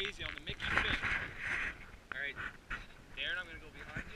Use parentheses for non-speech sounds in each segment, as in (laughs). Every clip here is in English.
crazy on the Mickey Finn. All right, Darren, I'm gonna go behind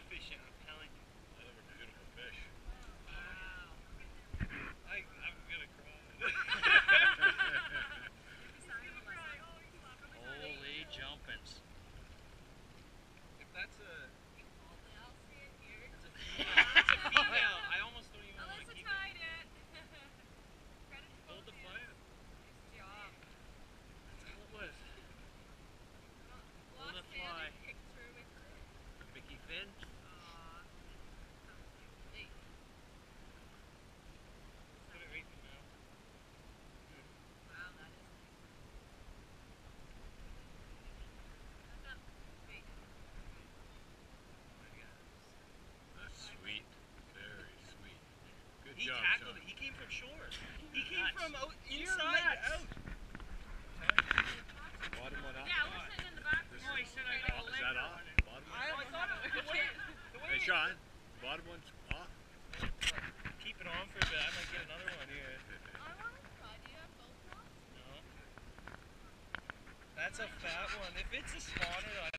said. Fly fishing, I'm telling you. Another beautiful fish. Wow. I, I'm gonna cry. Sign of Alyssa. Holy jumpins. if that's a, that's a female, (laughs) I almost don't even want to keep tried it. (laughs) it. Hold the of you. Nice job. That's all it was. Lost the fly. and kicked through with it. The Mickey Finn. Aw. Hey, Put it right in the mouth. wow, that is nice. Back up. Wait. That's sweet. Very sweet. Good He job, tackled Shawn. it. He came from shore. He came Nuts. from out inside out. Bottom one up. Yeah, we're sitting in the back. This room. is- We'll I got to- is that off? Bottom one? I thought it, the way, the way Hey, Shawn. Bottom one's off. keep it on for a bit. I might get another one here. I want to try. Do you have both ones? No. That's a fat one. If it's a spawner, I